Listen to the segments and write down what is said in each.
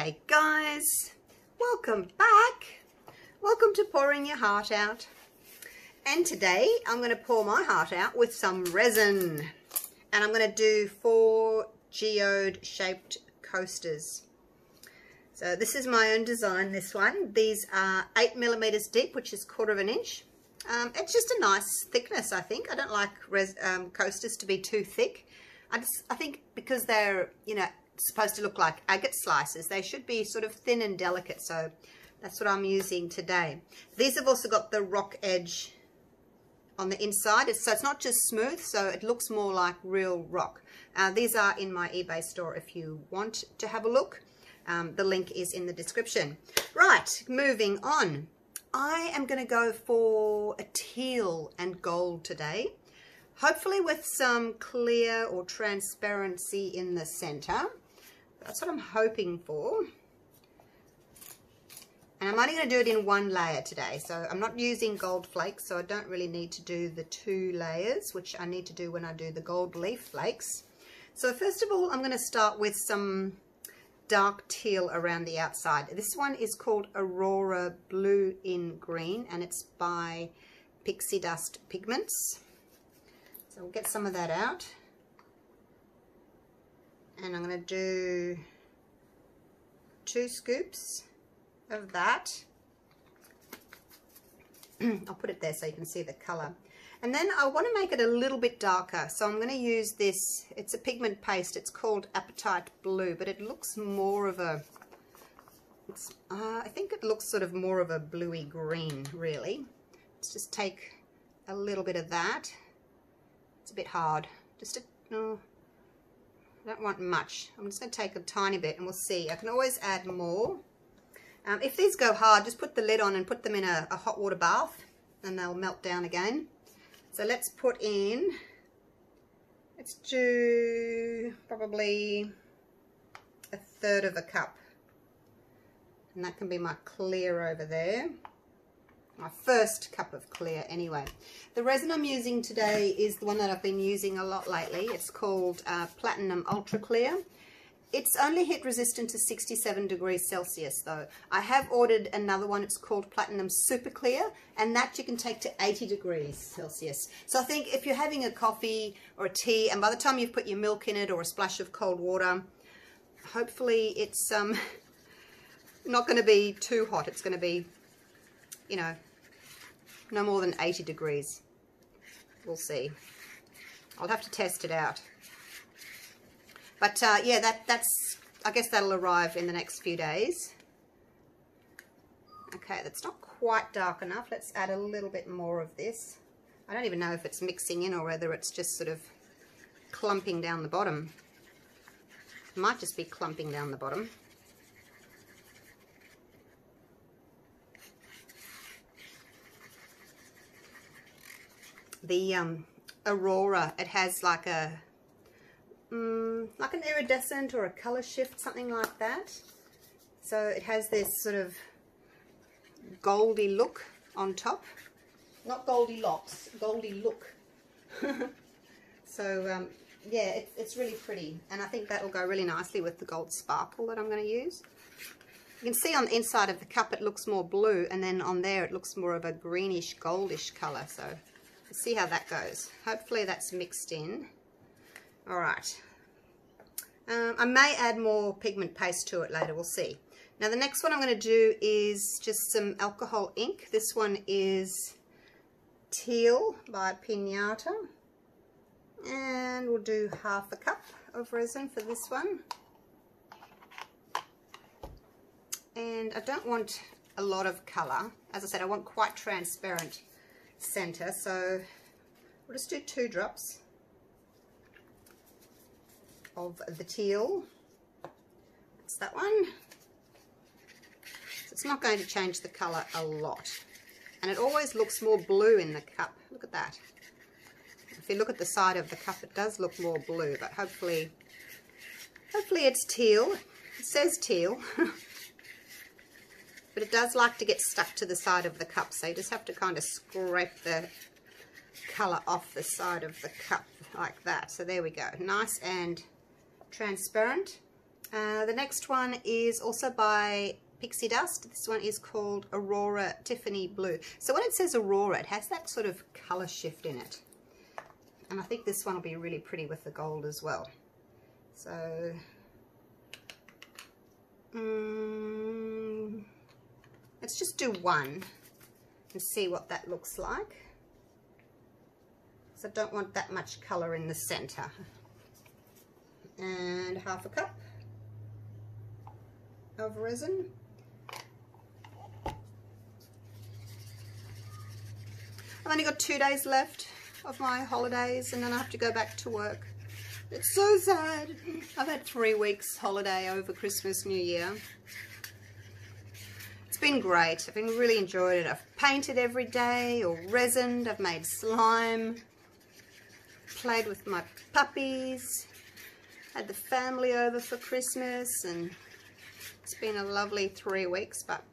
G'day guys, welcome back. Welcome to pouring your heart out. And today I'm going to pour my heart out with some resin. And I'm going to do four geode shaped coasters. So this is my own design, this one. These are eight millimeters deep, which is quarter of an inch. Um, it's just a nice thickness, I think. I don't like um, coasters to be too thick. I, just, I think because they're, you know, supposed to look like agate slices. They should be sort of thin and delicate, so that's what I'm using today. These have also got the rock edge on the inside, so it's not just smooth, so it looks more like real rock. Uh, these are in my eBay store if you want to have a look. Um, the link is in the description. Right, moving on. I am going to go for a teal and gold today hopefully with some clear or transparency in the center. That's what I'm hoping for. And I'm only going to do it in one layer today. So I'm not using gold flakes, so I don't really need to do the two layers, which I need to do when I do the gold leaf flakes. So first of all, I'm going to start with some dark teal around the outside. This one is called Aurora Blue in Green, and it's by Pixie Dust Pigments. So we'll get some of that out and I'm going to do two scoops of that. I'll put it there so you can see the colour. And then I want to make it a little bit darker. So I'm going to use this, it's a pigment paste, it's called Apatite Blue, but it looks more of a, it's, uh, I think it looks sort of more of a bluey green, really. Let's just take a little bit of that. It's a bit hard. Just a, no, I don't want much. I'm just going to take a tiny bit and we'll see. I can always add more. Um, if these go hard, just put the lid on and put them in a, a hot water bath and they'll melt down again. So let's put in, let's do probably a third of a cup. And that can be my clear over there my first cup of clear anyway. The resin I'm using today is the one that I've been using a lot lately. It's called uh, Platinum Ultra Clear. It's only heat resistant to 67 degrees Celsius though. I have ordered another one, it's called Platinum Super Clear, and that you can take to 80 degrees Celsius. So I think if you're having a coffee or a tea, and by the time you've put your milk in it or a splash of cold water, hopefully it's um, not going to be too hot. It's going to be, you know, no more than 80 degrees. We'll see. I'll have to test it out. But uh, yeah, that, that's, I guess that'll arrive in the next few days. Okay, that's not quite dark enough. Let's add a little bit more of this. I don't even know if it's mixing in or whether it's just sort of clumping down the bottom. It might just be clumping down the bottom. The um, Aurora, it has like a, um, like an iridescent or a color shift, something like that. So it has this sort of goldy look on top. Not goldy locks, goldy look. so um, yeah, it, it's really pretty. And I think that will go really nicely with the gold sparkle that I'm going to use. You can see on the inside of the cup it looks more blue and then on there it looks more of a greenish goldish colour. So see how that goes. Hopefully that's mixed in. All right. Um, I may add more pigment paste to it later. We'll see. Now the next one I'm going to do is just some alcohol ink. This one is Teal by Pinata. And we'll do half a cup of resin for this one. And I don't want a lot of colour. As I said, I want quite transparent center. So we'll just do two drops of the teal. That's that one. So it's not going to change the color a lot. And it always looks more blue in the cup. Look at that. If you look at the side of the cup, it does look more blue, but hopefully, hopefully it's teal. It says teal. But it does like to get stuck to the side of the cup, so you just have to kind of scrape the colour off the side of the cup like that. So there we go. Nice and transparent. Uh, the next one is also by Pixie Dust. This one is called Aurora Tiffany Blue. So when it says Aurora, it has that sort of colour shift in it. And I think this one will be really pretty with the gold as well. So, um, let's just do one and see what that looks like. So I don't want that much colour in the centre. And half a cup of resin. I've only got two days left of my holidays and then I have to go back to work. It's so sad. I've had three weeks holiday over Christmas, New Year. Been great. I've been really enjoyed it. I've painted every day or resined. I've made slime. Played with my puppies. Had the family over for Christmas and it's been a lovely three weeks but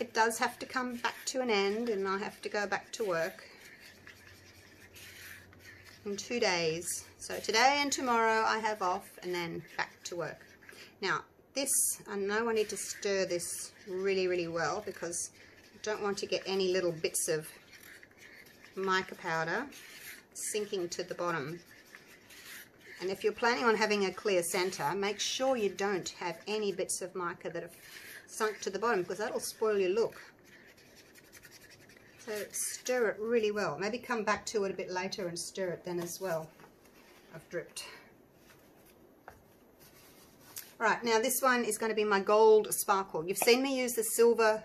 it does have to come back to an end and I have to go back to work in two days. So today and tomorrow I have off and then back to work. Now this, I know I need to stir this really, really well because I don't want to get any little bits of mica powder sinking to the bottom. And if you're planning on having a clear center, make sure you don't have any bits of mica that have sunk to the bottom because that'll spoil your look. So stir it really well. Maybe come back to it a bit later and stir it then as well. I've dripped. Right, now this one is going to be my gold sparkle. You've seen me use the silver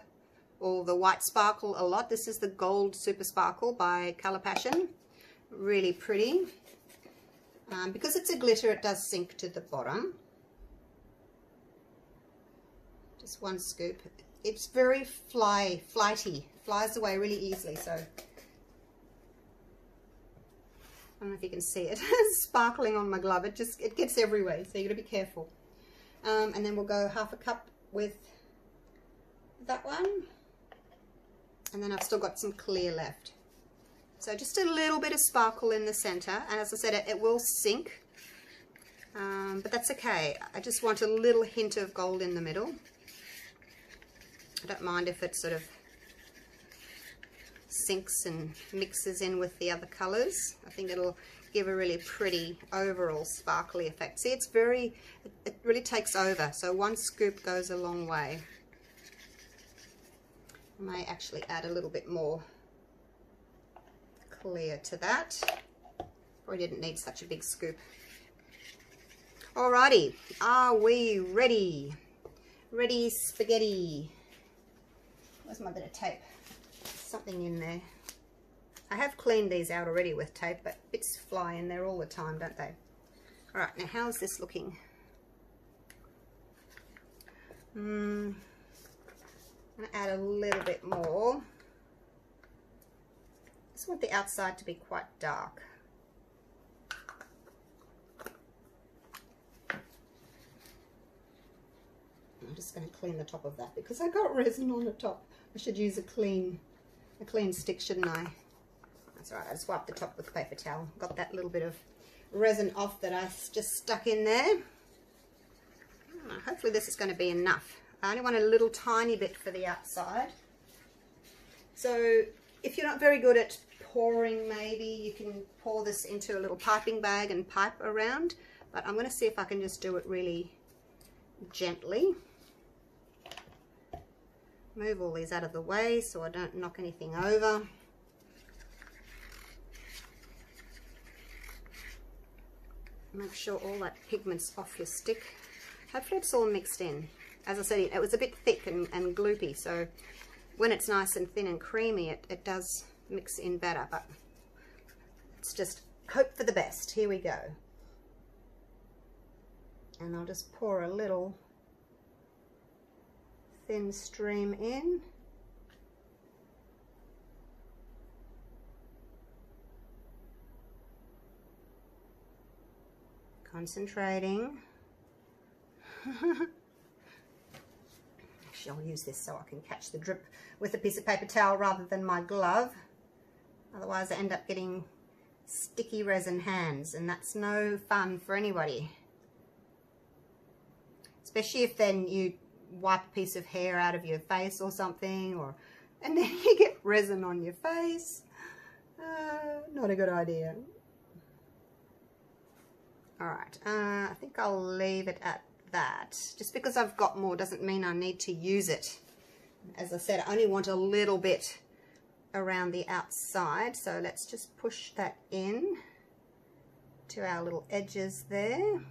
or the white sparkle a lot. This is the gold super sparkle by Color Passion. Really pretty. Um, because it's a glitter, it does sink to the bottom. Just one scoop. It's very fly, flighty, flies away really easily, so I don't know if you can see it sparkling on my glove. It just it gets everywhere, so you've got to be careful. Um, and then we'll go half a cup with that one, and then I've still got some clear left. So just a little bit of sparkle in the center. And as I said, it, it will sink. Um, but that's okay. I just want a little hint of gold in the middle. I don't mind if it sort of sinks and mixes in with the other colors. I think it'll give a really pretty overall sparkly effect. See, it's very, it really takes over. So one scoop goes a long way. I may actually add a little bit more clear to that. Probably didn't need such a big scoop. Alrighty, are we ready? Ready spaghetti. Where's my bit of tape? Something in there. I have cleaned these out already with tape, but bits fly in there all the time, don't they? Alright, now how's this looking? Hmm. I'm going to add a little bit more just want the outside to be quite dark. I'm just going to clean the top of that because I got resin on the top. I should use a clean, a clean stick, shouldn't I? That's right. I just wiped the top with paper towel. Got that little bit of resin off that I just stuck in there. Ah, hopefully this is going to be enough. I only want a little tiny bit for the outside. So if you're not very good at pouring maybe. You can pour this into a little piping bag and pipe around. But I'm going to see if I can just do it really gently. Move all these out of the way so I don't knock anything over. Make sure all that pigment's off your stick. Hopefully it's all mixed in. As I said, it was a bit thick and, and gloopy, so when it's nice and thin and creamy, it, it does mix in better, but let's just hope for the best. Here we go. And I'll just pour a little thin stream in. Concentrating. Actually, I'll use this so I can catch the drip with a piece of paper towel rather than my glove. Otherwise I end up getting sticky resin hands and that's no fun for anybody. especially if then you wipe a piece of hair out of your face or something or and then you get resin on your face uh, not a good idea all right uh, I think I'll leave it at that. Just because I've got more doesn't mean I need to use it. As I said I only want a little bit around the outside so let's just push that in to our little edges there.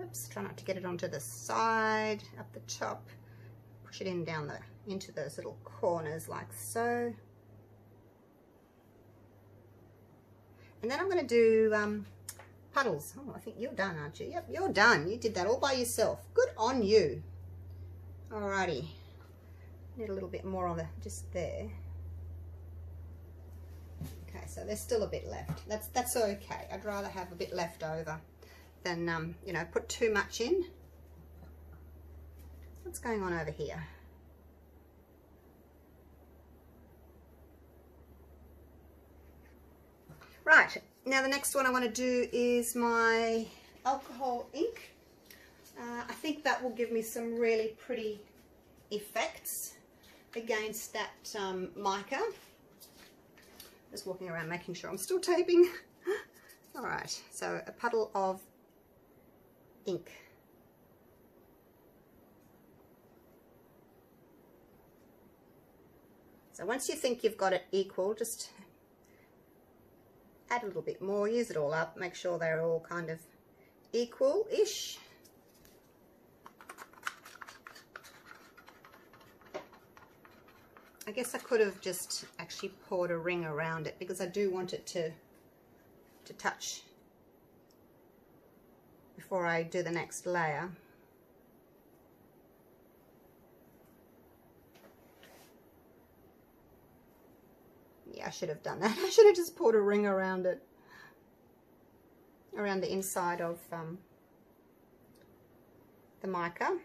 Oops, try not to get it onto the side, up the top. It in down the into those little corners like so. And then I'm going to do um, puddles. Oh, I think you're done, aren't you? Yep, you're done. You did that all by yourself. Good on you. Alrighty. Need a little bit more on the just there. Okay, so there's still a bit left. That's that's okay. I'd rather have a bit left over than, um, you know, put too much in. What's going on over here? Right, now the next one I want to do is my alcohol ink. Uh, I think that will give me some really pretty effects against that um, mica. Just walking around making sure I'm still taping. All right, so a puddle of ink. So once you think you've got it equal, just add a little bit more, use it all up, make sure they're all kind of equal-ish. I guess I could have just actually poured a ring around it because I do want it to to touch before I do the next layer. I should have done that. I should have just poured a ring around it, around the inside of um, the mica.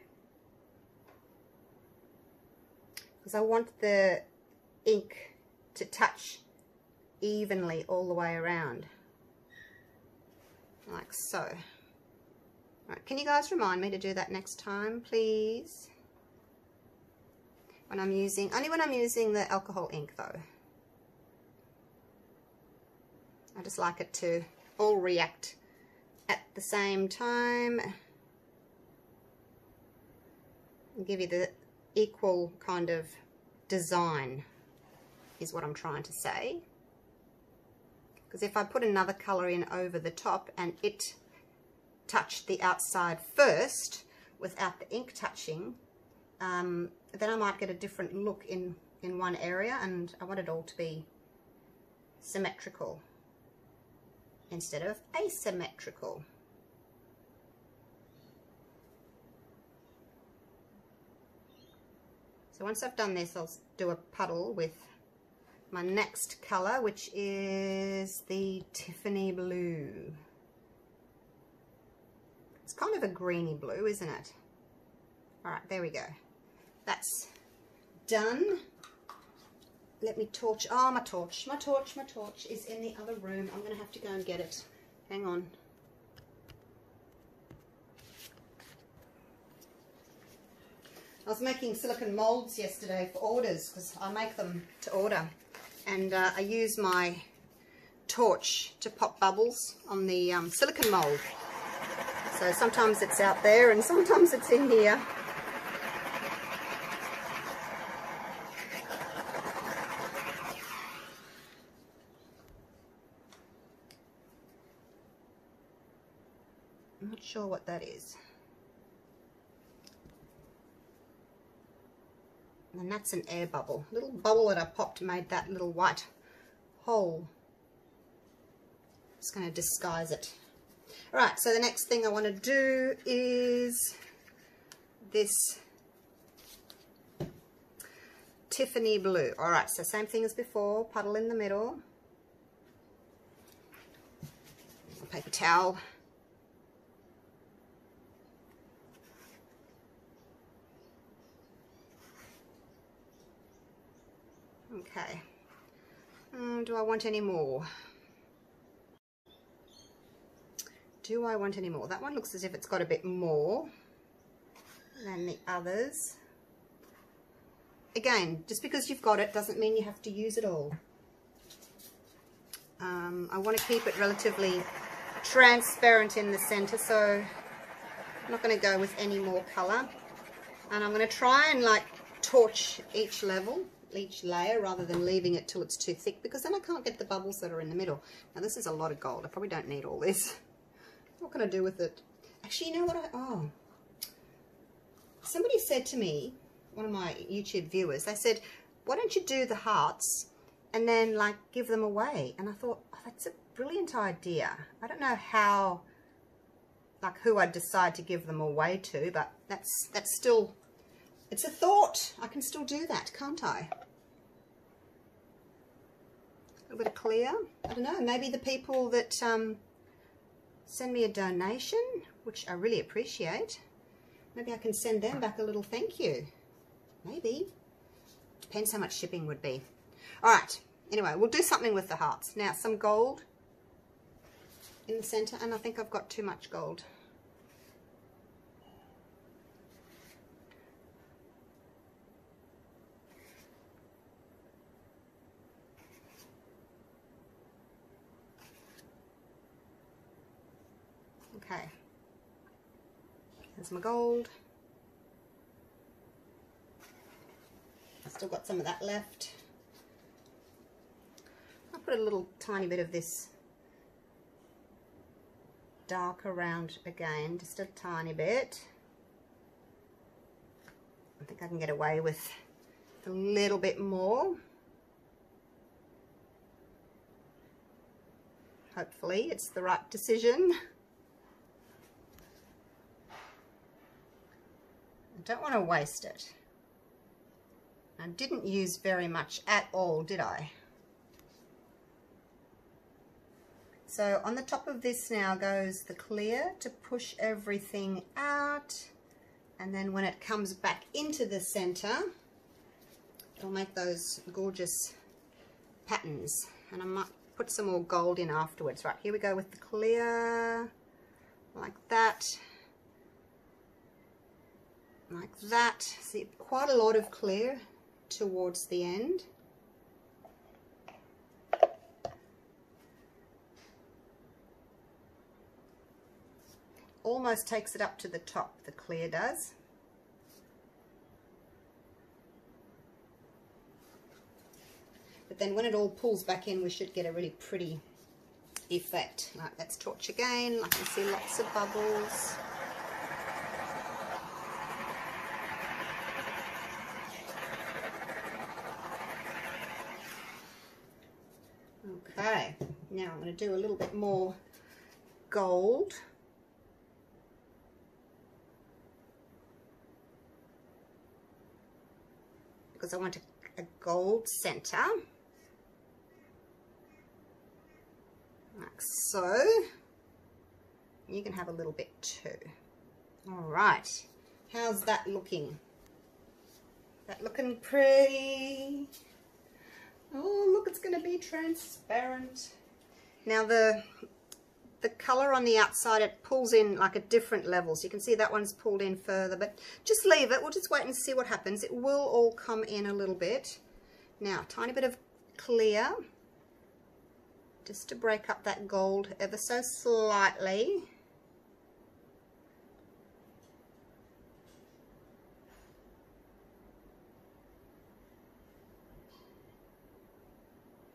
Because I want the ink to touch evenly all the way around, like so. Right, can you guys remind me to do that next time, please? When I'm using, only when I'm using the alcohol ink though. I just like it to all react at the same time. And give you the equal kind of design is what I'm trying to say. Because if I put another colour in over the top and it touched the outside first without the ink touching, um, then I might get a different look in, in one area and I want it all to be symmetrical instead of asymmetrical. So once I've done this, I'll do a puddle with my next colour, which is the Tiffany Blue. It's kind of a greeny blue, isn't it? All right, there we go. That's done. Let me torch. Oh, my torch. My torch, my torch is in the other room. I'm going to have to go and get it. Hang on. I was making silicone molds yesterday for orders because I make them to order. And uh, I use my torch to pop bubbles on the um, silicone mold. So sometimes it's out there and sometimes it's in here. Sure what that is. And that's an air bubble. Little bubble that I popped made that little white hole. Just going to disguise it. Alright, so the next thing I want to do is this Tiffany blue. All right, so same thing as before, puddle in the middle. Paper towel. Okay. Do I want any more? Do I want any more? That one looks as if it's got a bit more than the others. Again, just because you've got it doesn't mean you have to use it all. Um, I want to keep it relatively transparent in the center, so I'm not going to go with any more color. And I'm going to try and like torch each level, each layer, rather than leaving it till it's too thick, because then I can't get the bubbles that are in the middle. Now this is a lot of gold. I probably don't need all this. What can I do with it? Actually, you know what I... Oh. Somebody said to me, one of my YouTube viewers, they said, why don't you do the hearts and then, like, give them away? And I thought, oh, that's a brilliant idea. I don't know how, like, who I'd decide to give them away to, but that's, that's still... It's a thought. I can still do that, can't I? A little bit of clear. I don't know. Maybe the people that... Um, send me a donation, which I really appreciate. Maybe I can send them back a little thank you. Maybe. Depends how much shipping would be. All right. Anyway, we'll do something with the hearts. Now, some gold in the center, and I think I've got too much gold. Okay. There's my gold. I've still got some of that left. I'll put a little tiny bit of this dark around again, just a tiny bit. I think I can get away with a little bit more. Hopefully it's the right decision. I don't want to waste it. I didn't use very much at all, did I? So on the top of this now goes the clear to push everything out. And then when it comes back into the center, it'll make those gorgeous patterns. And I might put some more gold in afterwards. Right, here we go with the clear, like that like that. See, quite a lot of clear towards the end. Almost takes it up to the top, the clear does. But then when it all pulls back in, we should get a really pretty effect. Like, let's torch again. I can see lots of bubbles. Okay, now I'm going to do a little bit more gold. Because I want a, a gold center. Like so. You can have a little bit too. All right. How's that looking? That looking pretty? Oh, look, it's going to be transparent. Now the the color on the outside, it pulls in like at different levels. You can see that one's pulled in further, but just leave it. We'll just wait and see what happens. It will all come in a little bit. Now, tiny bit of clear, just to break up that gold ever so slightly.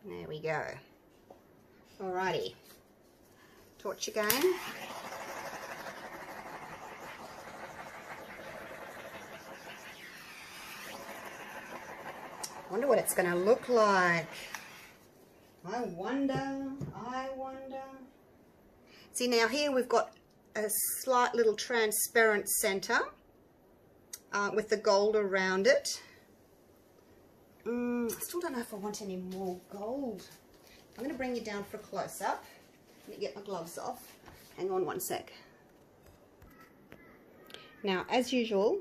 There we go. Alrighty. Torch again. wonder what it's going to look like. I wonder, I wonder. See now here we've got a slight little transparent center uh, with the gold around it. Mm, I still don't know if I want any more gold. I'm going to bring you down for a close-up. Let me get my gloves off. Hang on one sec. Now, as usual,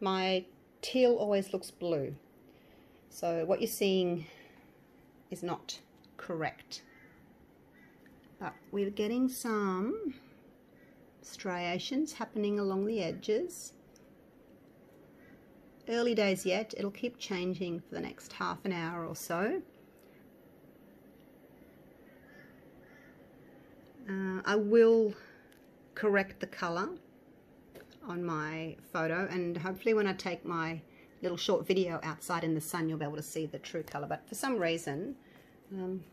my teal always looks blue. So what you're seeing is not correct. But we're getting some striations happening along the edges. Early days yet, it'll keep changing for the next half an hour or so. Uh, I will correct the colour on my photo and hopefully when I take my little short video outside in the sun you'll be able to see the true colour but for some reason um,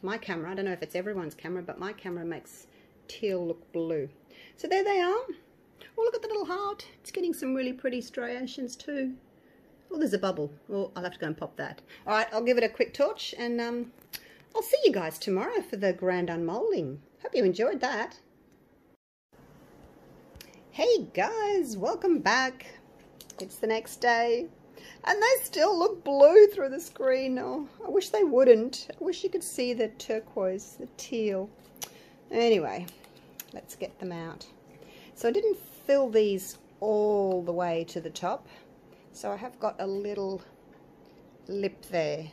my camera, I don't know if it's everyone's camera but my camera makes teal look blue. So there they are. Oh look at the little heart. It's getting some really pretty striations too. Oh there's a bubble. Oh I'll have to go and pop that. Alright I'll give it a quick torch and um, I'll see you guys tomorrow for the grand unmolding. Hope you enjoyed that. Hey guys, welcome back. It's the next day and they still look blue through the screen. Oh, I wish they wouldn't. I wish you could see the turquoise, the teal. Anyway, let's get them out. So I didn't fill these all the way to the top. So I have got a little lip there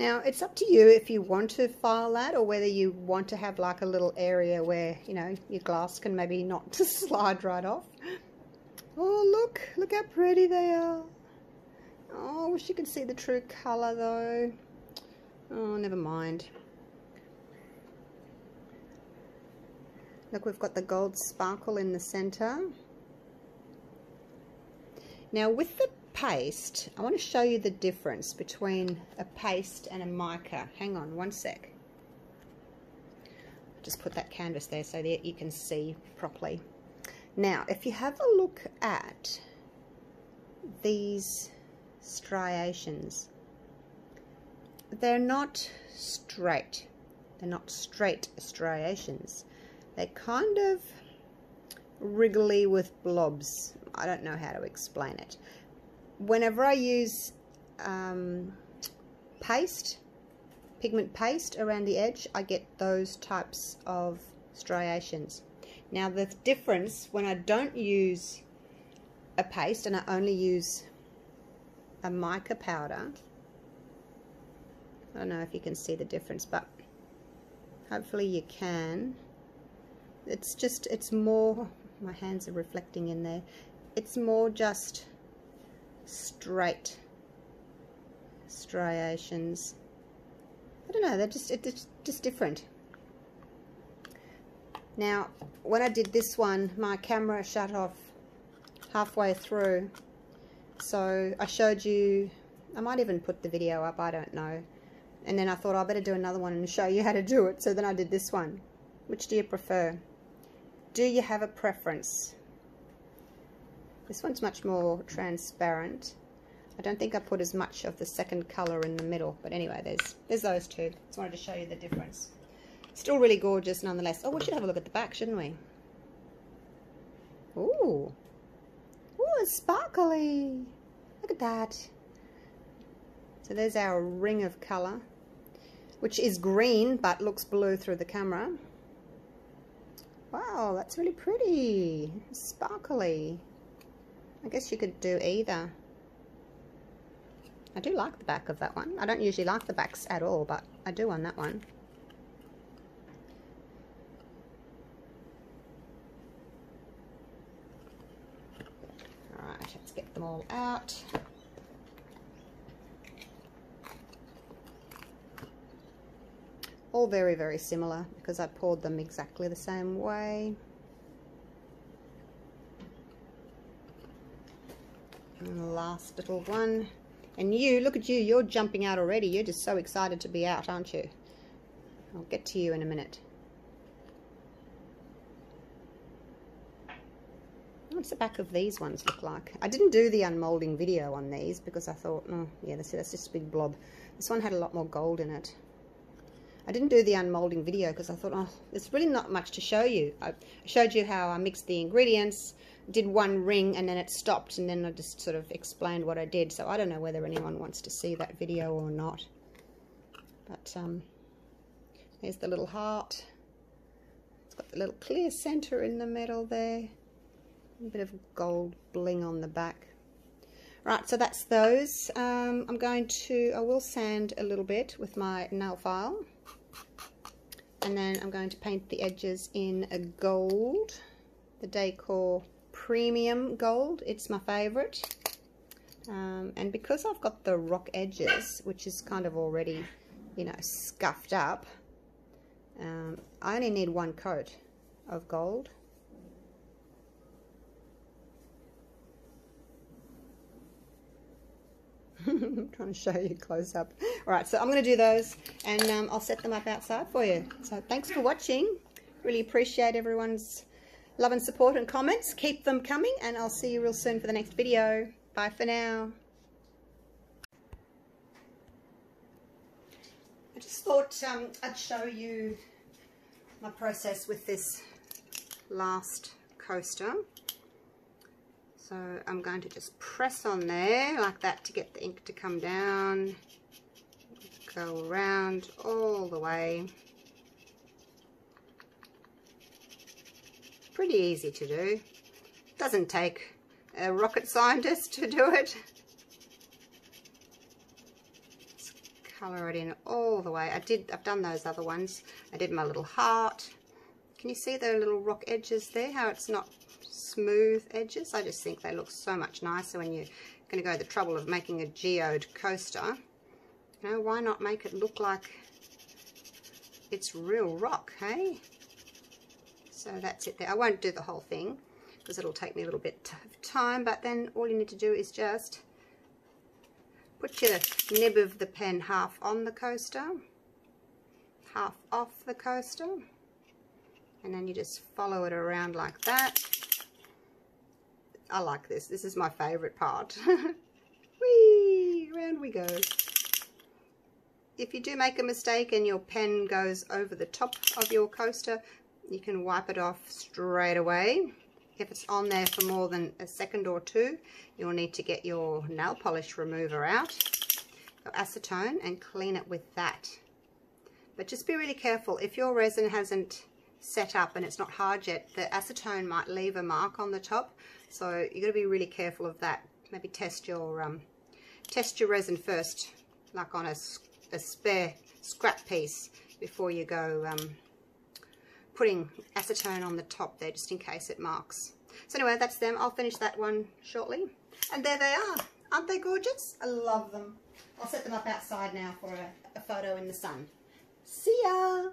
now, it's up to you if you want to file that or whether you want to have like a little area where, you know, your glass can maybe not slide right off. Oh, look, look how pretty they are. Oh, I wish you could see the true colour though. Oh, never mind. Look, we've got the gold sparkle in the centre. Now, with the paste, I want to show you the difference between a paste and a mica. Hang on one sec. Just put that canvas there so that you can see properly. Now, if you have a look at these striations, they're not straight. They're not straight striations. They're kind of wriggly with blobs. I don't know how to explain it whenever I use um, paste, pigment paste around the edge, I get those types of striations. Now the difference when I don't use a paste and I only use a mica powder, I don't know if you can see the difference, but hopefully you can. It's just, it's more, my hands are reflecting in there, it's more just straight striations. I don't know, they're just, it's just different. Now, when I did this one, my camera shut off halfway through. So I showed you, I might even put the video up, I don't know. And then I thought I better do another one and show you how to do it. So then I did this one. Which do you prefer? Do you have a preference? This one's much more transparent. I don't think I put as much of the second colour in the middle. But anyway, there's, there's those two. Just wanted to show you the difference. Still really gorgeous nonetheless. Oh, we should have a look at the back, shouldn't we? Ooh. Ooh, it's sparkly. Look at that. So there's our ring of colour, which is green but looks blue through the camera. Wow, that's really pretty. Sparkly. I guess you could do either. I do like the back of that one. I don't usually like the backs at all, but I do on that one. Alright, let's get them all out. All very, very similar because I poured them exactly the same way. And the last little one. And you, look at you, you're jumping out already. You're just so excited to be out, aren't you? I'll get to you in a minute. What's the back of these ones look like? I didn't do the unmolding video on these because I thought, oh, yeah, that's, that's just a big blob. This one had a lot more gold in it. I didn't do the unmolding video because I thought, oh, there's really not much to show you. I showed you how I mixed the ingredients, did one ring and then it stopped and then I just sort of explained what I did. So I don't know whether anyone wants to see that video or not. But um, there's the little heart. It's got the little clear center in the middle there. A bit of gold bling on the back. Right, so that's those. Um, I'm going to, I will sand a little bit with my nail file. And then I'm going to paint the edges in a gold, the Decor Premium Gold. It's my favourite. Um, and because I've got the rock edges, which is kind of already, you know, scuffed up, um, I only need one coat of gold. I'm trying to show you close up. All right, so I'm going to do those and um, I'll set them up outside for you. So thanks for watching. Really appreciate everyone's love and support and comments. Keep them coming and I'll see you real soon for the next video. Bye for now. I just thought um, I'd show you my process with this last coaster. So I'm going to just press on there like that to get the ink to come down. Go around all the way. Pretty easy to do. Doesn't take a rocket scientist to do it. Color it in all the way. I did, I've done those other ones. I did my little heart. Can you see the little rock edges there? How it's not smooth edges. I just think they look so much nicer when you're going to go the trouble of making a geode coaster. You know, why not make it look like it's real rock, hey? So that's it there. I won't do the whole thing because it'll take me a little bit of time, but then all you need to do is just put your nib of the pen half on the coaster, half off the coaster, and then you just follow it around like that I like this. This is my favourite part. Whee! Around we go. If you do make a mistake and your pen goes over the top of your coaster, you can wipe it off straight away. If it's on there for more than a second or two, you'll need to get your nail polish remover out, your acetone, and clean it with that. But just be really careful. If your resin hasn't set up and it's not hard yet, the acetone might leave a mark on the top. So you've got to be really careful of that. Maybe test your um, test your resin first, like on a, a spare scrap piece before you go um, putting acetone on the top there, just in case it marks. So anyway, that's them. I'll finish that one shortly. And there they are. Aren't they gorgeous? I love them. I'll set them up outside now for a, a photo in the sun. See ya!